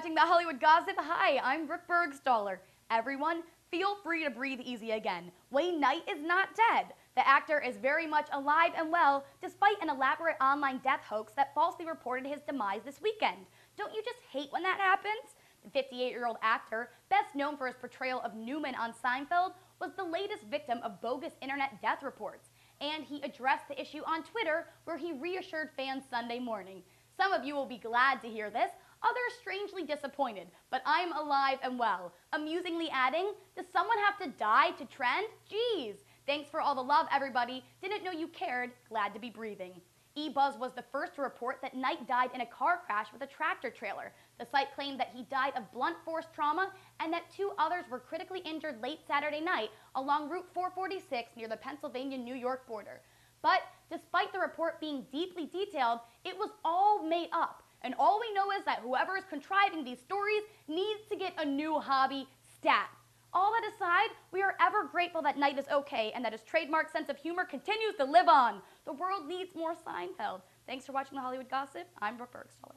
watching the Hollywood Gossip. Hi, I'm Brooke Bergstaller. Everyone, feel free to breathe easy again. Wayne Knight is not dead. The actor is very much alive and well, despite an elaborate online death hoax that falsely reported his demise this weekend. Don't you just hate when that happens? The 58 year old actor, best known for his portrayal of Newman on Seinfeld, was the latest victim of bogus internet death reports. And he addressed the issue on Twitter, where he reassured fans Sunday morning. Some of you will be glad to hear this, others strangely disappointed, but I'm alive and well. Amusingly adding, does someone have to die to trend? Geez. Thanks for all the love, everybody. Didn't know you cared. Glad to be breathing. eBuzz was the first to report that Knight died in a car crash with a tractor trailer. The site claimed that he died of blunt force trauma and that two others were critically injured late Saturday night along Route 446 near the Pennsylvania-New York border. But despite the report being deeply detailed, it was all made. And all we know is that whoever is contriving these stories needs to get a new hobby stat. All that aside, we are ever grateful that Knight is okay and that his trademark sense of humor continues to live on. The world needs more Seinfeld. Thanks for watching the Hollywood Gossip. I'm Brooke Bergstaller.